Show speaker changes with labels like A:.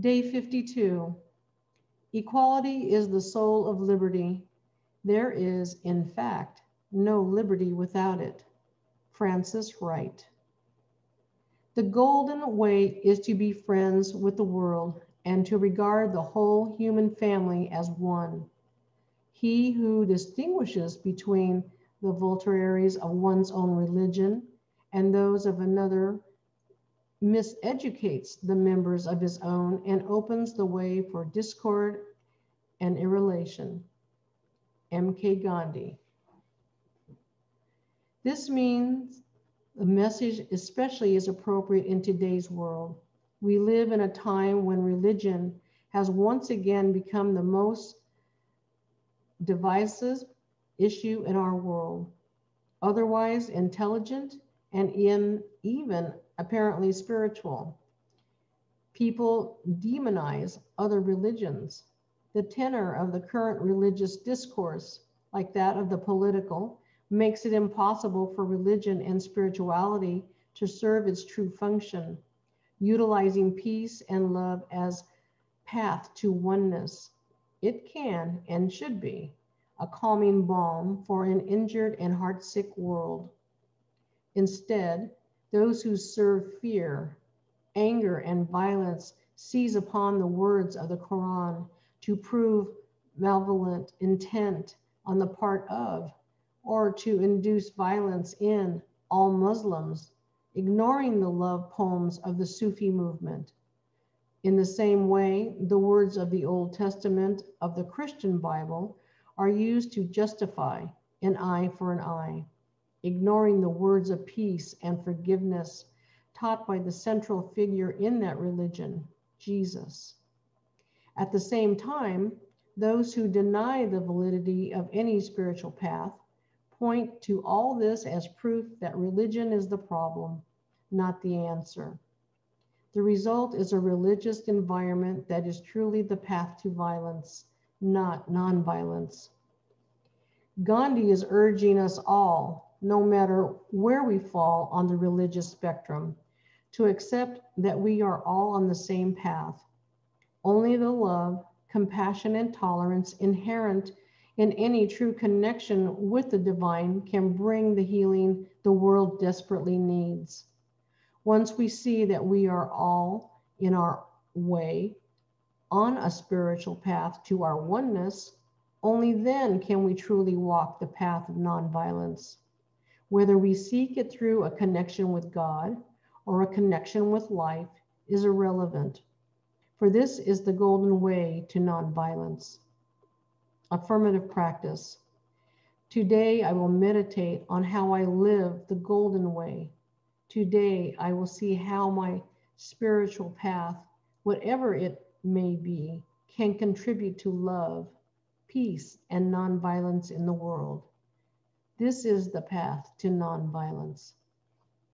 A: Day 52. Equality is the soul of liberty. There is, in fact, no liberty without it. Frances Wright. The golden way is to be friends with the world and to regard the whole human family as one. He who distinguishes between the votaries of one's own religion and those of another miseducates the members of his own and opens the way for discord and irreligion. M.K. Gandhi. This means the message especially is appropriate in today's world. We live in a time when religion has once again become the most divisive issue in our world. Otherwise intelligent and in even apparently spiritual. People demonize other religions. The tenor of the current religious discourse, like that of the political, makes it impossible for religion and spirituality to serve its true function, utilizing peace and love as path to oneness. It can and should be a calming balm for an injured and heartsick world. Instead, those who serve fear, anger, and violence seize upon the words of the Quran to prove malevolent intent on the part of or to induce violence in all Muslims, ignoring the love poems of the Sufi movement. In the same way, the words of the Old Testament of the Christian Bible are used to justify an eye for an eye, ignoring the words of peace and forgiveness taught by the central figure in that religion, Jesus. At the same time, those who deny the validity of any spiritual path point to all this as proof that religion is the problem, not the answer. The result is a religious environment that is truly the path to violence, not nonviolence. Gandhi is urging us all, no matter where we fall on the religious spectrum, to accept that we are all on the same path. Only the love, compassion, and tolerance inherent in any true connection with the divine can bring the healing the world desperately needs. Once we see that we are all in our way on a spiritual path to our oneness, only then can we truly walk the path of nonviolence. Whether we seek it through a connection with God or a connection with life is irrelevant, for this is the golden way to nonviolence affirmative practice. Today, I will meditate on how I live the golden way. Today, I will see how my spiritual path, whatever it may be, can contribute to love, peace, and nonviolence in the world. This is the path to nonviolence.